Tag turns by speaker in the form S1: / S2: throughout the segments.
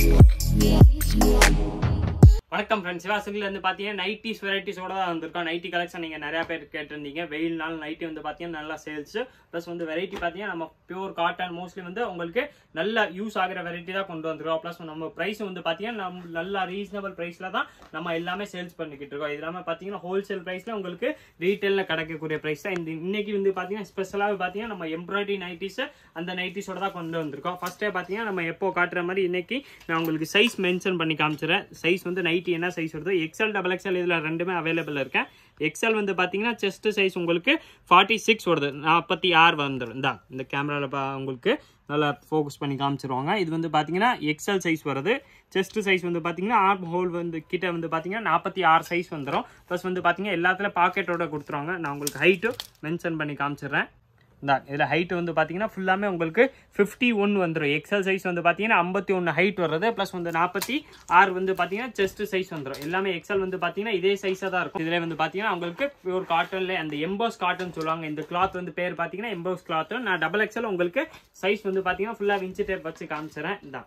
S1: Yeah. வணக்கம் friends சிவாசனில் வந்து பார்த்தீங்கன்னா நைட்டிஸ் வெரைட்டிஸோட தான் வந்திருக்கோம். நைட்டி கலெக்ஷன் நீங்கள் நிறையா பேர் கேட்டிருந்தீங்க. வெயில் நாள் நைட்டி வந்து பார்த்தீங்கன்னா நல்லா சேல்ஸ். ப்ளஸ் வந்து வெரைட்டி பார்த்தீங்கன்னா நம்ம பியூர் காட்டன் மோஸ்ட்லி வந்து உங்களுக்கு நல்ல யூஸ் ஆகிற வெரைட்டி தான் கொண்டு வந்திருக்கோம். ப்ளஸ் நம்ம ப்ரைஸ் வந்து பார்த்தீங்கன்னா நம்ம நல்ல ரீசனபிள் ப்ரைஸில் தான் நம்ம எல்லாமே சேல்ஸ் பண்ணிக்கிட்டு இருக்கோம். இது இல்லாமல் பார்த்தீங்கன்னா ஹோல்சேல் ப்ரைஸில் உங்களுக்கு ரீட்டெயிலில் கிடைக்கக்கூடிய ப்ரைஸ் தான். இந்த இன்னைக்கு வந்து பார்த்தீங்கன்னா ஸ்பெஷலாக பார்த்தீங்கன்னா நம்ம எம்ப்ராய்டரி நைட்டிஸ் அந்த நைட்டிஸோட தான் கொண்டு வந்திருக்கோம். ஃபஸ்ட்டே பார்த்தீங்கன்னா நம்ம எப்போ காட்டுற மாதிரி இன்னைக்கு நான் உங்களுக்கு சைஸ் மென்ஷன் பண்ணி காமிச்சிடுறேன் சைஸ் வந்து நைட்டி என்ன சைஸ் வருது? எக்ஸல் டபுள் எக்ஸ்எல் இதில் ரெண்டுமே அவைலபிள் இருக்கேன். எக்ஸ்எல் வந்து பார்த்தீங்கன்னா செஸ்ட் சைஸ் உங்களுக்கு ஃபார்ட்டி சிக்ஸ் வருது. நாற்பத்தி ஆறு வந்துடும் தான் இந்த கேமராவில் உங்களுக்கு நல்லா ஃபோக்கஸ் பண்ணி காமிச்சிருவாங்க. இது வந்து பார்த்தீங்கன்னா எக்ஸ்எல் சைஸ் வருது. செஸ்ட் சைஸ் வந்து பார்த்தீங்கன்னா ஆர்ம் ஹோல் வந்து கிட்ட வந்து பார்த்தீங்கன்னா நாற்பத்தி ஆறு சைஸ் வந்துடும் ப்ளஸ் வந்து பார்த்தீங்கன்னா எல்லாத்துல பாக்கெட்டோட கொடுத்துருவாங்க. நான் உங்களுக்கு ஹைட்டும் மென்ஷன் பண்ணி காமிச்சிடுறேன். இந்த இதில் ஹைட் வந்து பார்த்தீங்கன்னா ஃபுல்லாமே உங்களுக்கு ஃபிஃப்டி ஒன் வந்துடும் எக்ஸல் சைஸ் வந்து பார்த்தீங்கன்னா ஐம்பத்தி ஒன்று ஹைட் வர்றது ப்ளஸ் வந்து நாற்பத்தி ஆறு வந்து பார்த்தீங்கன்னா செஸ்ட் சைஸ் வந்துடும் எல்லாமே எக்ஸல் வந்து பார்த்தீங்கன்னா இதே சைஸாக தான் இருக்கும். இதில் வந்து பார்த்தீங்கன்னா உங்களுக்கு பியூர் காட்டனில் அந்த எம்போஸ் காட்டன் சொல்லுவாங்க இந்த கிளாத் வந்து பேர் பார்த்தீங்கன்னா எம்போஸ் கிளாத் நான் டபுள் எக்ஸல் உங்களுக்கு சைஸ் வந்து பார்த்தீங்கன்னா ஃபுல்லாக விஞ்சி டேப் வச்சு காமிச்சிடறேன் இந்த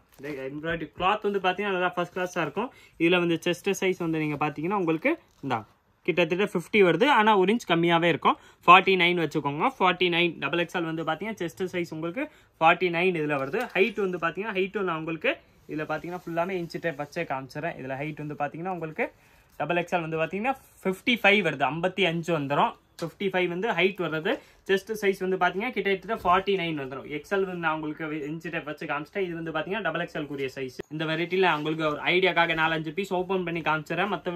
S1: எம்ப்ராய்டரி கிளாத் வந்து பார்த்தீங்கன்னா நல்லா ஃபஸ்ட் கிளாஸாக இருக்கும். இதில் வந்து செஸ்ட் சைஸ் வந்து நீங்கள் பார்த்தீங்கன்னா உங்களுக்கு தான் கிட்டத்தட்ட ஃபிஃப்டி வருது. ஆனால் ஒரு இன்ச் கம்மியாகவே இருக்கும். ஃபார்ட்டி நைன் வச்சுக்கோங்க. ஃபார்ட்டி நைன் டபுள் எக்ஸ்எல் வந்து பார்த்தீங்கன்னா செஸ்ட் சைஸ் உங்களுக்கு ஃபார்ட்டி நைன் இதில் வருது. ஹைட் வந்து பார்த்தீங்கன்னா ஹைட்டு நான் உங்களுக்கு இதில் பார்த்தீங்கன்னா ஃபுல்லாமே இன்ச்சு டைப் வச்சே காமிச்சிடறேன் இதில் ஹைட் வந்து பார்த்தீங்கன்னா உங்களுக்கு டபுள் எக்ஸ்எல் வந்து பார்த்தீங்கன்னா ஃபிஃப்டி ஃபைவ் வருது. ஐம்பத்தி அஞ்சு வந்துடும் ஃபிஃப்டி ஃபைவ் வந்து ஹைட் வர்றது. செஸ்ட் சைஸ் வந்து பார்த்தீங்கன்னா கிட்டத்தட்ட ஃபார்ட்டி நைன் வந்துடும் எக்ஸல் வந்து நான் உங்களுக்கு இன்ச்சு வச்சு காமிச்சிட்டேன். இது வந்து பார்த்தீங்கன்னா டபுள் எக்ஸ்எல் கூடிய சைஸ் இந்த வெரைட்டியில் உங்களுக்கு ஒரு ஐடியாக்காக நாலஞ்சு பீஸ் ஓப்பன் பண்ணி காமிச்சிடறேன். மற்ற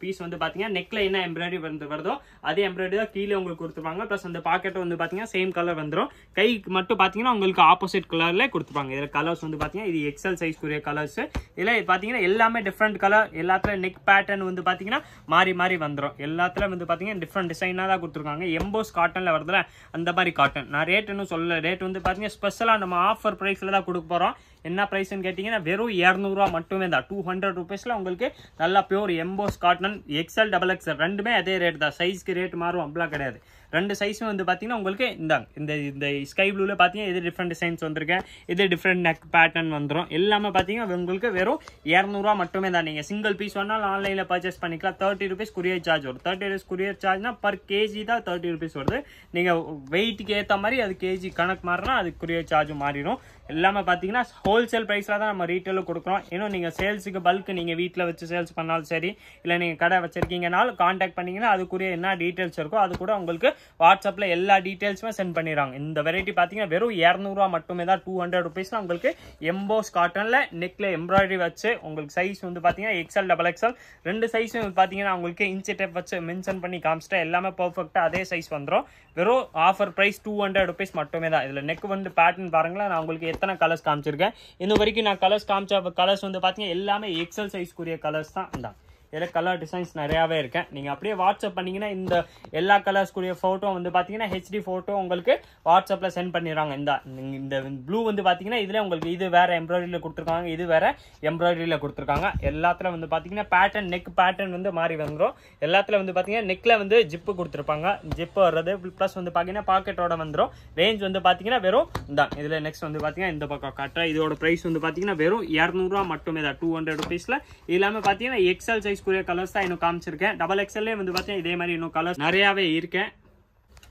S1: பீஸ் வந்து பார்த்தீங்கன்னா நெக்ல என்ன எம்ப்ராய்டரி வந்து வருதோ அதே எம்ப்ராய்டரி தான் கீழே உங்களுக்கு கொடுத்துருப்பாங்க. ப்ளஸ் அந்த பாக்கெட் வந்து பார்த்தீங்கன்னா சேம் கலர் வந்துடும் கைக்கு மட்டும் பார்த்தீங்கன்னா உங்களுக்கு ஆப்போசிட் கலரில் கொடுத்துருப்பாங்க. இதில் கலர்ஸ் வந்து பார்த்தீங்கன்னா இது எக்ஸல் சைஸ் கூடிய கலர்ஸ் இதில் பார்த்தீங்கன்னா எல்லாமே டிஃப்ரெண்ட் கலர் எல்லாத்துலேயும் நெக் பேட்டர்ன் வந்து பார்த்தீங்கன்னா மாறி மாறி வந்துடும் எல்லாத்துலேயும் வந்து பார்த்தீங்கன்னா டிஃப்ரெண்ட் டிசைனாக தான் கொடுத்துருக்காங்க. எம்போஸ் காட்டனில் வருதுல அந்த மாதிரி காட்டன் நான் ரேட் இன்னும் சொல்லலை. ரேட் வந்து பார்த்தீங்கன்னா ஸ்பெஷலாக நம்ம ஆஃபர் ப்ரைஸில் தான் கொடுக்க போகிறோம் என்ன ப்ரைஸ்னு கேட்டிங்கன்னா வெறும் இரநூறுவா மட்டுமே தான். டூ ஹண்ட்ரட் ருபீஸில் உங்களுக்கு நல்லா pure emboss cotton XL double XL ரெண்டுமே அதே ரேட் தான். சைஸ்க்கு ரேட் மாறும் அப்படிலாம் கிடையாது. ரெண்டு சைஸும் வந்து பார்த்தீங்கன்னா உங்களுக்கு இந்த இந்த இந்த ஸ்கை ப்ளூவில் பார்த்தீங்கன்னா இது டிஃப்ரெண்ட் டிசைன்ஸ் வந்திருக்கேன் இது டிஃப்ரெண்ட் நெக் பேட்டர்ன் வந்துடும் எல்லாமே பார்த்தீங்கன்னா உங்களுக்கு வெறும் இரநூறுவா மட்டுமே தான். நீங்கள் சிங்கிள் பீஸ் வேணாலும் ஆன்லைனில் பர்ச்சேஸ் பண்ணிக்கலாம். தேர்ட்டி ருபீஸ் குரியர் சார்ஜ் வரும். தேர்ட்டி ருபீஸ் குரியர் சார்ஜ்னா பர் கேஜி தான் தேர்ட்டி ருபீஸ் வருது. நீங்கள் வெயிட்டுக்கு ஏற்ற மாதிரி அது கேஜி கணக்கு மாறினா அது குரியர் சார்ஜ் மாறிடும். எல்லாமே பார்த்தீங்கன்னா ஹோல்சேல் ப்ரைஸில் தான் நம்ம ரீட்டெயிலும் கொடுக்குறோம். இன்னும் நீங்கள் சேல்ஸுக்கு பல்க் நீங்கள் வீட்டில் வச்சு சேல்ஸ் பண்ணாலும் சரி இல்லை நீங்கள் கடை வச்சுருக்கீங்கனாலும் காண்டாக்ட் பண்ணிங்கன்னா அதுக்குரிய என்ன டீட்டெயில்ஸ் இருக்கோ அது கூட உங்களுக்கு வாட்ஸ்அப்பில் எல்லா டீட்டெயில்ஸுமே சென்ட் பண்ணிடுறாங்க. இந்த வெரைட்டி பார்த்தீங்கன்னா வெறும் இரநூறுவா மட்டுமே தான் டூ ஹண்ட்ரட் ருபீஸ்னா உங்களுக்கு எம்போஸ் காட்டனில் நெக்கில் எம்ப்ராய்டரி வச்சு உங்களுக்கு சைஸ் வந்து பார்த்தீங்கன்னா எக்ஸ்எல் டபுள் எக்ஸ்எல் ரெண்டு சைஸும் பார்த்தீங்கன்னா உங்களுக்கு இன்ச்சு டேப் வச்சு மென்ஷன் பண்ணி காமிச்சிட்டா எல்லாமே பர்ஃபெக்டாக அதே சைஸ் வந்துடும் வெறும் offer price two hundred rupees மட்டுமே தான். இதில் நெக் வந்து பேட்டர்ன் பாருங்களேன் நான் உங்களுக்கு எத்தனை கலர்ஸ் காமிச்சிருக்கேன். இந்த வரைக்கும் நான் கலர்ஸ் காமிச்ச கலர்ஸ் வந்து பார்த்தீங்கன்னா எல்லாமே எக்ஸல் சைஸ்க்குரிய கலர்ஸ் தான். இந்த. இதில் கலர் டிசைன்ஸ் நிறையாவே இருக்கேன். நீங்கள் அப்படியே வாட்ஸ்அப் பண்ணீங்கன்னா இந்த எல்லா கலர்ஸ்க்குரிய ஃபோட்டோ வந்து பார்த்தீங்கன்னா ஹெச்டி ஃபோட்டோ உங்களுக்கு வாட்ஸ்அப்பில் சென்ட் பண்ணிடுறாங்க. இந்த இந்த ப்ளூ வந்து பார்த்தீங்கன்னா இதில் உங்களுக்கு இது வேறு எம்ப்ராய்டரியில் கொடுத்துருக்காங்க இது வேறு எம்ப்ராய்டரியில் கொடுத்துருக்காங்க. எல்லாத்துல வந்து பார்த்தீங்கன்னா பேட்டர்ன் நெக் பேட்டர்ன் வந்து மாறி வந்துடும் எல்லாத்துல வந்து பார்த்தீங்கன்னா நெக்கில் வந்து ஜிப்பு கொடுத்துருப்பாங்க. ஜிப்பு வர்றது ப்ளஸ் வந்து பார்த்தீங்கன்னா பாக்கெட்டோட வந்துடும் ரேஞ்ச் வந்து பார்த்தீங்கன்னா வெறும் இந்த இதில் நெக்ஸ்ட் வந்து பார்த்தீங்கன்னா இந்த பக்கம் காட்டுறேன் இதோட ப்ரைஸ் வந்து பார்த்தீங்கன்னா வெறும் இரநூறுவா மட்டுமே தான் டூ ஹண்ட்ரட் ருபீஸில் இல்லாமல் பார்த்தீங்கன்னா எக்ஸல் சைஸ் சைஸ்க்குரிய கலர்ஸ் தான் இன்னும் காமிச்சிருக்கேன். டபுள் எக்ஸ்எல்லே வந்து பார்த்தீங்கன்னா இதே மாதிரி இன்னும் கலர்ஸ் நிறையாவே இருக்கேன்.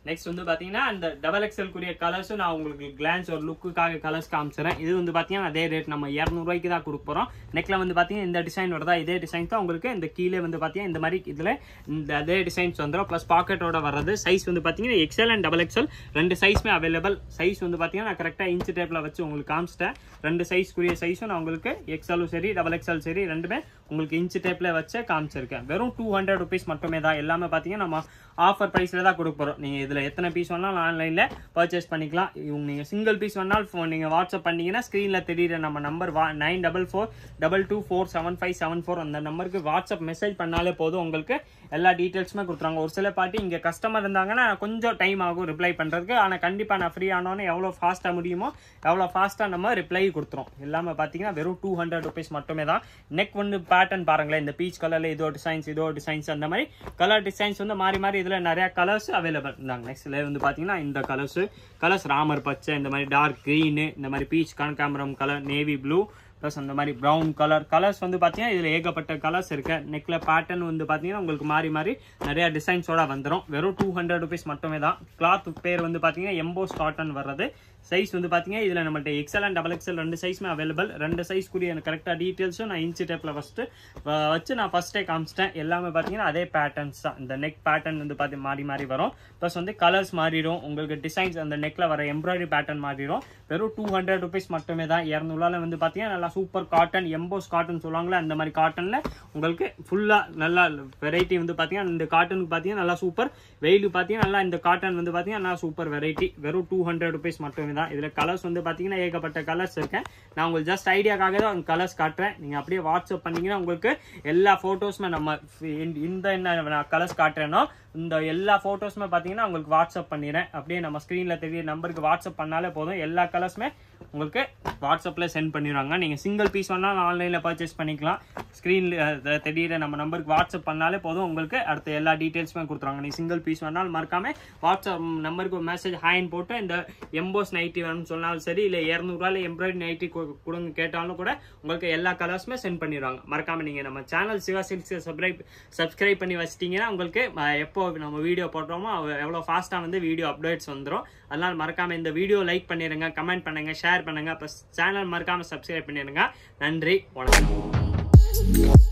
S1: நெக்ஸ்ட் வந்து பார்த்தீங்கன்னா அந்த டபுள் எக்ஸ்எல் கலர்ஸும் நான் உங்களுக்கு கிளான்ஸ் ஒரு லுக்குக்காக கலர்ஸ் காமிச்சிடறேன் இது வந்து பார்த்தீங்கன்னா அதே ரேட் நம்ம இரநூறுவாய்க்கு தான் கொடுக்க போகிறோம் நெக்கில் வந்து பார்த்தீங்கன்னா இந்த டிசைனோட தான் இதே டிசைன் தான் உங்களுக்கு இந்த கீழே வந்து பார்த்தீங்கன்னா இந்த மாதிரி இதில் இந்த அதே டிசைன்ஸ் வந்துடும் ப்ளஸ் பாக்கெட்டோட வர்றது. சைஸ் வந்து பார்த்தீங்கன்னா எக்ஸ்எல் அண்ட் டபுள் எக்ஸ்எல் ரெண்டு சைஸுமே அவைலபிள் சைஸ் வந்து பார்த்தீங்கன்னா நான் கரெக்டாக இன்ச்சு டேப்பில் வச்சு உங்களுக்கு காமிச்சிட்டேன். ரெண்டு சைஸ்க்குரிய சைஸும் நான் உங்களுக்கு எக்ஸலும் சரி டபுள் எக்ஸல் சரி ரெண்டுமே உங்களுக்கு இன்ச்சு டேப்பில் வச்சு காமிச்சிருக்கேன். வெறும் டூ ஹண்ட்ரட் ருபீஸ் மட்டுமே தான். எல்லாமே பார்த்தீங்கன்னா நம்ம ஆஃபர் ப்ரைஸில் தான் கொடுக்க போகிறோம் நீங்கள் இதில் எத்தனை பீஸ் வேணாலும் ஆன்லைனில் பர்ச்சேஸ் பண்ணிக்கலாம். இவங்க நீங்கள் சிங்கிள் பீஸ் வேணாலும் ஃபோன் நீங்கள் வாட்ஸ்அப் பண்ணிங்கன்னா ஸ்க்ரீனில் தெரியுற நம்ம நம்பர் வா nine double four double two four seven five seven four அந்த நம்பருக்கு வாட்ஸ்அப் மெசேஜ் பண்ணாலே போதும். உங்களுக்கு எல்லா டீட்டெயில்ஸுமே கொடுத்துருவாங்க. ஒரு சில பாட்டி இங்கே கஸ்டமர் இருந்தாங்கன்னா கொஞ்சம் டைம் ஆகும் ரிப்ளை பண்ணுறதுக்கு ஆனால் கண்டிப்பாக நான் ஃப்ரீ ஆனோன்னு எவ்வளோ ஃபாஸ்ட்டாக முடியுமோ எவ்வளோ ஃபாஸ்ட்டாக நம்ம ரிப்ளை கொடுத்துரும். எல்லாமே பார்த்தீங்கன்னா வெறும் டூ ஹண்ட்ரட் ருபீஸ் மட்டுமே தான். நெக் வந்து பேட்டர்ன் பாருங்களேன். இந்த பீச் கலரில் இதோ டிசைன்ஸ் இதோ டிசைன்ஸ் அந்த மாதிரி. கலர் டிசைன்ஸ் வந்து மாறி மாறி இதில் நிறையா கலர்ஸ் அவைலபிள் இருந்தாங்க. நெக்ஸ்ட் லேயர் வந்து பார்த்தீங்கன்னா இந்த கலர்ஸு கலர்ஸ் ராமர் பச்சை இந்த மாதிரி டார்க் க்ரீனு இந்த மாதிரி பீச் கனகாம்பரம் கலர் நேவி ப்ளூ ப்ளஸ் அந்த மாதிரி ப்ரௌன் கலர் கலர்ஸ் வந்து பார்த்தீங்கன்னா இதில் ஏகப்பட்ட கலர்ஸ் இருக்கு. நெக்கில் பேட்டர்ன் வந்து பார்த்தீங்கன்னா உங்களுக்கு மாறி மாறி நிறையா டிசைன்ஸோட வந்துடும் வெறும் டூ ஹண்ட்ரட் ருபீஸ் மட்டுமே தான். கிளாத் பேர் வந்து பார்த்தீங்கன்னா எம்போஸ் காட்டன் வர்றது. சைஸ் வந்து பார்த்தீங்கன்னா இதில் நம்மள்ட்ட எக்ஸல் அண்ட் டபுள் எக்ஸல் ரெண்டு சைஸுமே அவைலபிள் ரெண்டு சைஸ் கூடிய எனக்கு கரெக்டாக டீட்டெயில்ஸும் நான் இன்ச்சு டேப்பில் ஃபஸ்ட்டு வச்சு நான் ஃபஸ்ட்டே காமிச்சிட்டேன். எல்லாமே பார்த்தீங்கன்னா அதே பேட்டர்ன்ஸ் தான். இந்த நெக் பேட்டர்ன் வந்து பார்த்து மாறி மாறி வரும். ப்ளஸ் வந்து கலர்ஸ் மாறிடும். உங்களுக்கு டிசைன்ஸ் அந்த நெக்கில் வர எம்ப்ராய்டரி பேட்டர்ன் மாறிடும். வெறும் டூ ஹண்ட்ரட் ருபீஸ் மட்டுமே தான். இரநூறுவால வந்து பார்த்தீங்கன்னா நல்லா சூப்பர் காட்டன் எம்போஸ் காட்டன் சொல்லுவாங்களே அந்த மாதிரி காட்டனில் உங்களுக்கு ஃபுல்லாக நல்லா வெரைட்டி வந்து பார்த்தீங்கன்னா இந்த காட்டனுக்கு பார்த்தீங்கன்னா நல்லா சூப்பர் வெயில் பார்த்தீங்கன்னா நல்லா இந்த காட்டன் வந்து பார்த்தீங்கன்னா நல்லா சூப்பர் வெரைட்டி வெறும் டூ ஹண்ட்ரட் ருபீஸ் மட்டுமே தான். இதில் கலர்ஸ் வந்து பார்த்தீங்கன்னா ஏகப்பட்ட கலர்ஸ் இருக்கேன் நான் உங்களுக்கு ஜஸ்ட் ஐடியாக்காக தான் கலர்ஸ் காட்டுறேன். நீங்கள் அப்படியே வாட்ஸ்அப் பண்ணீங்கன்னா உங்களுக்கு எல்லா ஃபோட்டோஸுமே நம்ம இந்த என்ன கலர்ஸ் காட்டுறேனோ இந்த எல்லா ஃபோட்டோஸுமே பார்த்தீங்கன்னா உங்களுக்கு வாட்ஸ்அப் பண்ணிடுறேன். அப்படியே நம்ம ஸ்க்ரீனில் தெரிய நம்பருக்கு வாட்ஸ்அப் பண்ணாலே போதும். எல்லா கலர்ஸுமே உங்களுக்கு வாட்ஸ்அப்பில் சென்ட் பண்ணிடுவாங்க. நீங்கள் சிங்கிள் பீஸ் வேணாலும் ஆன்லைனில் பர்ச்சேஸ் பண்ணிக்கலாம். ஸ்க்ரீனில் தெரியிற நம்ம நம்பருக்கு வாட்ஸ்அப் பண்ணாலே போதும். உங்களுக்கு அடுத்த எல்லா டீட்டெயில்ஸுமே கொடுத்துருவாங்க. நீங்கள் சிங்கிள் பீஸ் வேணாலும் மறக்காமல் வாட்ஸ்அப் நம்பருக்கு ஒரு மெசேஜ் ஹாயின் போட்டு இந்த எம்போஸ் நைட்டி வேணும்னு சொன்னாலும் சரி இல்லை இரநூறுவாயில் எம்ப்ராய்டரி நைட்டி கொடுங்க கேட்டாலும் கூட உங்களுக்கு எல்லா கலர்ஸுமே சென்ட் பண்ணிடுவாங்க. மறக்காமல் நீங்கள் நம்ம சேனல் சிவா சில்ஸை சப்ஸ்கிரைப் சப்ஸ்கிரைப் பண்ணி வச்சிட்டிங்கன்னா உங்களுக்கு எப்போ நம்ம வீடியோ போடுறோமோ எவ்வளோ ஃபாஸ்ட்டாக வந்து வீடியோ அப்டேட்ஸ் வந்துடும் அதனால் மறக்காமல் இந்த வீடியோ லைக் பண்ணிடுங்க கமெண்ட் பண்ணுங்கள் ஷேர் பண்ணுங்க. ப்ளஸ் சேனல் மறக்காம சப்ஸ்கிரைப் பண்ணிடுங்க. நன்றி வணக்கம்.